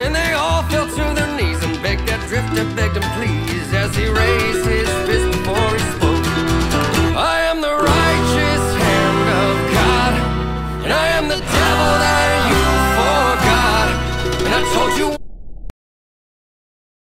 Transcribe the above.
And they all fell to their knees and begged that drifter, begged him please, as he raised his fist before he spoke. I am the righteous hand of God, and I am the devil that.